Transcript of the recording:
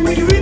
We